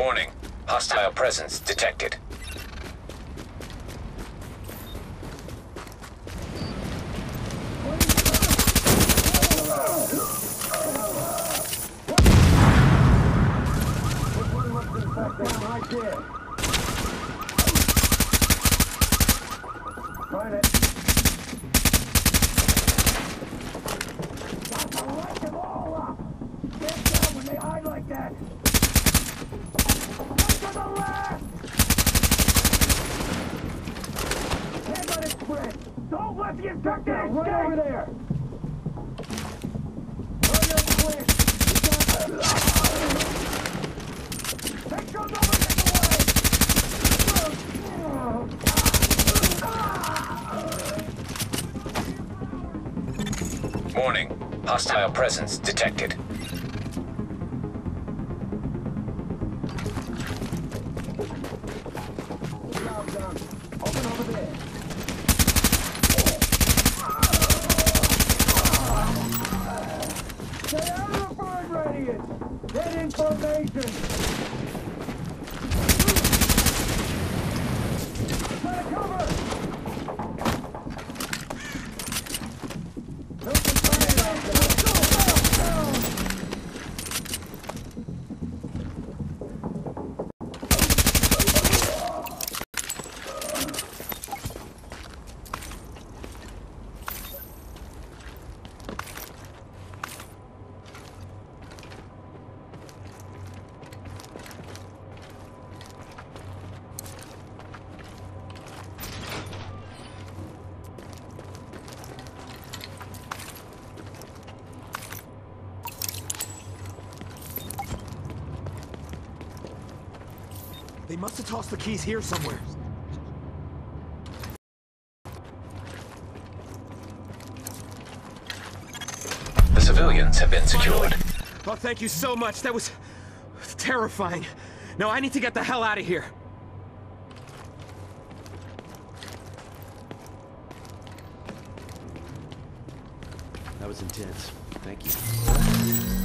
Warning. Hostile presence detected. Don't let the infected right over there! Hurry! Take your number Warning. Hostile presence detected. Get information! They must have tossed the keys here somewhere. The civilians have been secured. Oh, thank you so much. That was terrifying. Now I need to get the hell out of here. That was intense. Thank you.